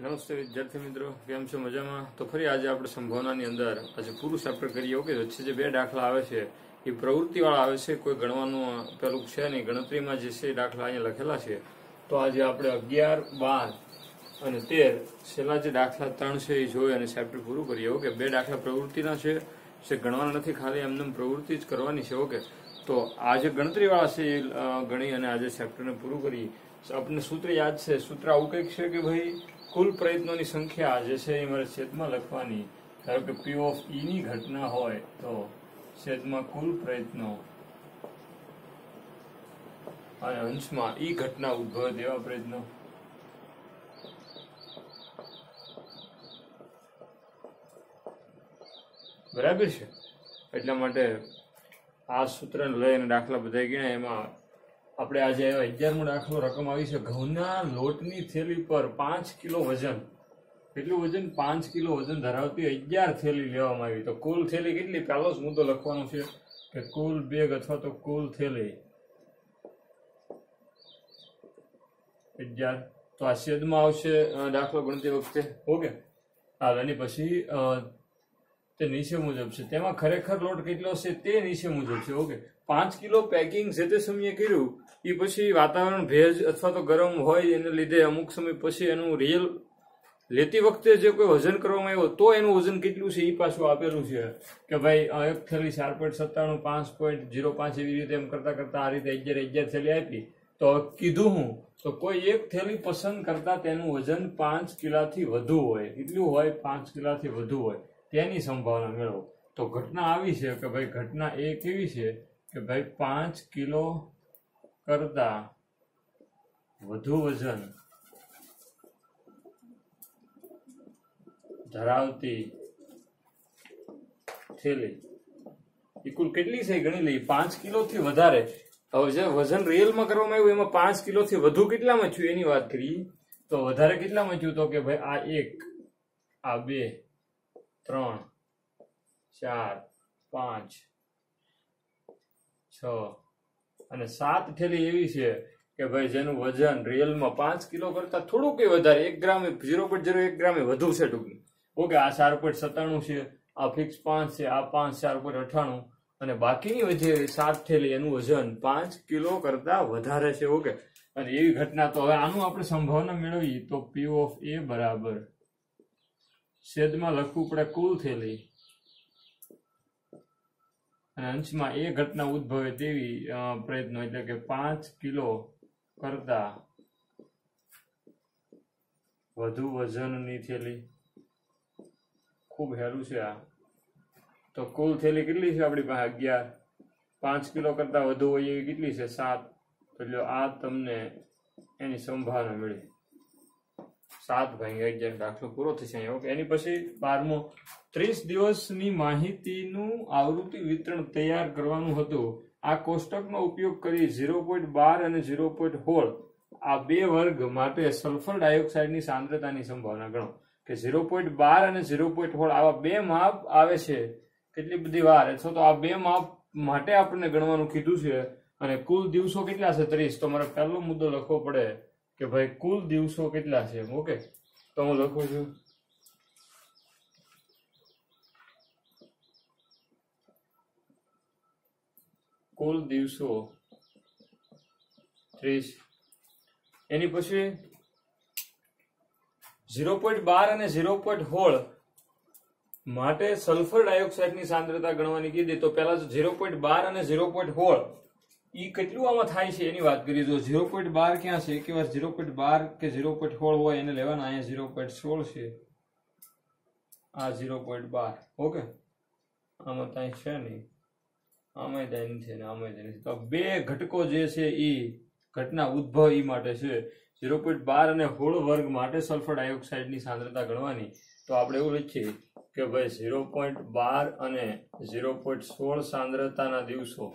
નમસ્તે વિદ્યાર્થી મિત્રો, કેમ છો? મજામાં? તો ફરી આજે આપણે સંભાવનાની અંદર આજે પૂરું ચેપ્ટર કરીએ ઓકે વચ્ચે જે બે દાખલા આવે છે. એ પ્રવૃત્તિવાળા આવે છે, કોઈ ગણવાનું પેલું છે નહીં. ગણતરીમાં જે છે દાખલા અહીંયા લખેલા છે. તો આજે આપણે અગિયાર, બાર અને તેર છેલ્લા જે દાખલા ત્રણ છે એ જોઈ અને ચેપ્ટર પૂરું કરીએ. ઓકે બે દાખલા પ્રવૃત્તિના છે, જે ગણવાના નથી ખાલી, એમને પ્રવૃત્તિ જ કરવાની છે. ઓકે. તો આજે ગણતરીવાળા છે એ ગણી અને આજે ચેપ્ટરને પૂરું કરી આપણને સૂત્ર યાદ છે. સૂત્ર આવું કંઈક છે કે ભાઈ કુલ પ્રયત્નોની સંખ્યા જે છે એ મારે છેદમાં લખવાની. ધારો કે પી ઓફ ઈની ઘટના હોય તો છેદમાં કુલ પ્રયત્નો અને અંશમાં ઈ ઘટના ઉદ્ભવે તેવા પ્રયત્નો. બરાબર છે? એટલા માટે આ સૂત્રને લઈને દાખલા બધા ગણ્યા, એમાં આપણે આજે અગિયારમો દાખલો રકમ આવી છે. ઘઉંના લોટની થેલી પર પાંચ કિલો વજન. કેટલું વજન? પાંચ કિલો વજન ધરાવતી અગિયાર થેલી લેવામાં આવી. તો કુલ થેલી કેટલી? પહેલો જ મુદ્દો લખવાનો છે કે કુલ બેગ અથવા તો કુલ થેલી. અગિયાર. તો આ છેદમાં આવશે દાખલો ગણતી વખતે. ઓકે. હાલ એની પછી તે નીચે મુજબ છે. તેમાં ખરેખર લોટ કેટલો છે તે નીચે મુજબ છે. ઓકે. પાંચ કિલો પેકિંગ જે તે સમયે કર્યું એ પછી વાતાવરણ ભેજ અથવા તો ગરમ હોય એને લીધે અમુક સમય પછી એનું રિયલ લેતી વખતે જે કોઈ વજન કરવામાં આવ્યો તો એનું વજન કેટલું છે એ પાછું આપેલું છે કે ભાઈ એક થેલી ચાર પોઈન્ટ સત્તાણું, પાંચ પોઈન્ટ જીરો પાંચ એવી રીતે એમ કરતાં કરતાં આ રીતે અગિયાર અગિયાર થેલી આપી. તો કીધું હું, તો કોઈ એક થેલી પસંદ કરતાં તેનું વજન પાંચ કિલાથી વધુ હોય. કેટલું હોય? પાંચ કિલાથી વધુ હોય. તેની સંભાવના મેળવો. તો ઘટના આવી છે કે ભાઈ ઘટના એ કેવી છે કે ભાઈ પાંચ કિલો કરતા વધુ વજન ધરાવતી થેલી. એ કુલ કેટલી છે ગણી લઈએ? પાંચ કિલો થી વધારે. હવે જે વજન રિયલમાં કરવામાં આવ્યું, એમાં પાંચ કિલો થી વધુ કેટલામાં થયું એની વાત કરીએ? તો વધારે કેટલામાં થયું? તો કે ભાઈ આ એક, આ બે ત્રણ, ચાર, પાંચ, છ અને સાત થેલી એવી છે કે ભાઈ જેનું વજન રિયલમાં પાંચ કિલો કરતા થોડુંક વધારે, એક ગ્રામ ઝીરો પોઈન્ટ ઝીરો એક ગ્રામે વધુ છે ટૂંકી ઓકે, આ ચાર પોઈન્ટ સત્તાણું છે, આ ફિક્સ પાંચ છે, આ પાંચ ચાર પોઈન્ટ અઠ્ઠાણું અને બાકીની વચ્ચે સાત થેલી એનું વજન પાંચ કિલો કરતા વધારે છે, ઓકે. અને એવી ઘટના તો હવે આનું આપણે સંભાવના મેળવીએ તો પી ઓફ એ બરાબર છેદમાં લખવું પડે કુલ થેલી. અને અંશમાં એ ઘટના ઉદ્ભવે તેવી પ્રયત્નો એટલે કે પાંચ કિલો કરતા વધુ વજનની થેલી. ખૂબ હેલું છે આ. તો કુલ થેલી કેટલી છે આપણી પાસે? અગિયાર. પાંચ કિલો કરતા વધુ હોય એવી કેટલી છે? સાત. તો આ તમને એની સંભાવના મળી. સાત ભાઈ અગિયાર દાખલો પૂરો થશે ઓકે એની પછી બારમો, ત્રીસ દિવસની માહિતીનું આવૃત્તિ વિતરણ તૈયાર કરવાનું હતું. આ કોષ્ટકનો ઉપયોગ કરી ઝીરો પોઈન્ટ બાર અને ઝીરો પોઈન્ટ હોળ આ બે વર્ગ માટે સલ્ફર ડાયોક્સાઇડની સાંદ્રતાની સંભાવના ગણો. કે ઝીરો પોઈન્ટ બાર અને ઝીરો પોઈન્ટ હોળ આવા બે માપ આવે છે. કેટલી બધી વાર. અથવા તો આ બે માપ માટે આપણને ગણવાનું કીધું છે. અને કુલ દિવસો કેટલા છે? ત્રીસ. તો મારે પહેલો મુદ્દો લખવો પડે. કે ભાઈ કુલ દિવસો કેટલા છે ઓકે તો હું લખું છું. કુલ દિવસો ત્રીસ. એની પછી ઝીરો પોઈન્ટ બાર અને ઝીરો પોઈન્ટ હોળ માટે સલ્ફર ડાયોક્સાઇડની સાંદ્રતા ગણવાની કીધી, તો પહેલા ઝીરો પોઈન્ટ બાર અને ઝીરો પોઈન્ટ સોળ. ઈ કેટલું આમાં થાય છે એની વાત કરીએ તો ઝીરો પોઈન્ટ બાર ક્યાં છે? વાર ઝીરો પોઈન્ટ બાર કે ઝીરો પોઈન્ટ સોળ હોય એને લેવાના, અહીંયા ઝીરો પોઈન્ટ સોળ છે. આ ઝીરો પોઈન્ટ બાર, ઓકે? આમાં ત્યાં છે નહીં. આમાં ત્યાં નથી ને આમાં ત્યાં નથી તો બે ઘટકો જે છે ઈ ઘટના ઉદ્ભવ ઈ માટે છે. ઝીરો પોઈન્ટ બાર અને હોળ વર્ગ માટે સલ્ફર ડાયોક્સાઇડની સાંદ્રતા ગણવાની. તો આપણે એવું લખીએ કે ભાઈ ઝીરો પોઈન્ટ બાર અને ઝીરો પોઈન્ટ સોળ સાંદ્રતાના દિવસો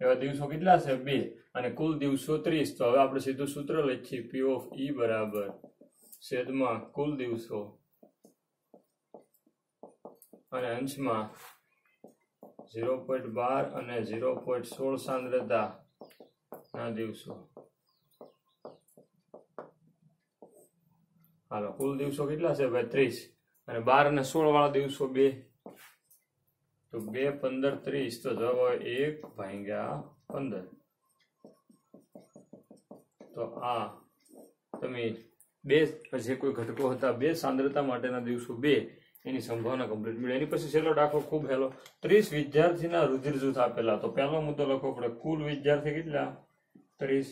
એવા દિવસો કેટલા છે? બે. અને કુલ દિવસો ત્રીસ. તો હવે આપણે સીધું સૂત્ર લખીએ. પી ઓફ ઈ બરાબર. છેદમાં કુલ દિવસો. અને અંશમાં ઝીરો પોઈન્ટ બાર અને ઝીરો પોઈન્ટ સોળ સાંદ્રતા ના દિવસો. હાલો, કુલ દિવસો કેટલા છે? ભાઈ, ત્રીસ. અને બાર અને સોળ વાળા દિવસો બે. તો બે પંદર ત્રીસ તો જવાબ આવે એક ભાંગ્યા પંદર. તો આ તમે બે જે કોઈ ઘટકો હતા, બે સાંદ્રતા માટેના દિવસો બે, એની સંભાવના કમ્પ્લીટ મળી. એની પછી છેલ્લો દાખલો ખૂબ હેલો. ત્રીસ વિદ્યાર્થીના રુધિર જૂથ આપેલા. તો પહેલો મુદ્દો લખવો પડે, કુલ વિદ્યાર્થી કેટલા? ત્રીસ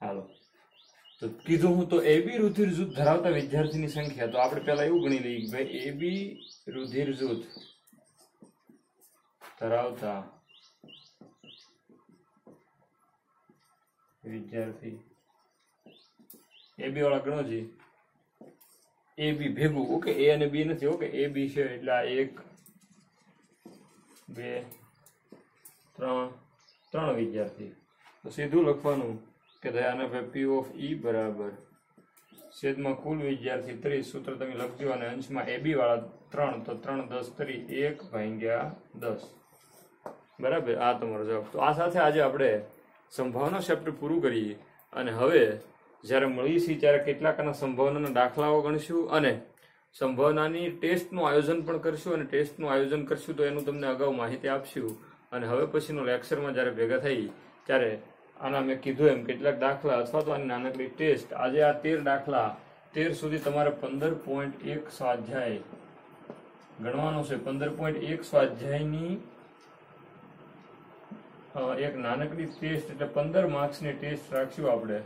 હાલો તો કીધું હું તો એબી રુધિર જૂથ ધરાવતા વિદ્યાર્થીની સંખ્યા, તો આપણે પહેલા એવું ગણી લઈએ કે ભાઈ એબી રુધિર જૂથ ધરાવતા વિદ્યાર્થી. એ બી વાળા ગણો છે એ બી ભેગું. ઓકે, એ અને બી નથી. ઓકે, એ બી છે એટલે આ એક, બે, ત્રણ ત્રણ વિદ્યાર્થી. તો સીધું લખવાનું. કે દયાનો પી ઓફ ઈ બરાબર. છેદમાં કુલ વિદ્યાર્થી ત્રીસ સૂત્ર તમે લખજો અને અંશમાં એ વાળા ત્રણ, તો ત્રણ, દસ, ત્રી, એક ભાંગ્યા દસ. બરાબર? આ તમારો જવાબ. તો આ સાથે આજે આપણે સંભાવના ચેપ્ટર પૂરું કરીએ. અને હવે જ્યારે મળીશું ત્યારે કેટલાકના સંભાવનાના દાખલાઓ ગણશું અને સંભાવનાની ટેસ્ટનું આયોજન પણ કરશું અને ટેસ્ટનું આયોજન કરશું તો એનું તમને અગાઉ માહિતી આપશું. અને હવે પછીનો લેક્ચરમાં જ્યારે ભેગા થઈ ત્યારે આના મેં કીધું એમ કેટલાક દાખલા અથવા તો આની નાનકડી ટેસ્ટ. આજે આ તેર દાખલા, તેર સુધી તમારે પંદર પોઈન્ટ એક સ્વાધ્યાય ગણવાનો છે. પંદર પોઈન્ટ એક સ્વાધ્યાયની એક નાનકડી ટેસ્ટ એટલે પંદર માર્ક્સની ટેસ્ટ રાખશું આપણે.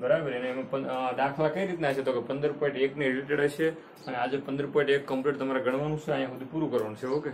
બરાબર? એને એમાં દાખલા કઈ રીતના છે તો કે પંદર પોઈન્ટ એકની રિલેટેડ હશે અને આજે પંદર પોઈન્ટ એક કમ્પ્લીટ તમારે ગણવાનું છે, અહીંયા સુધી પૂરું કરવાનું છે, ઓકે?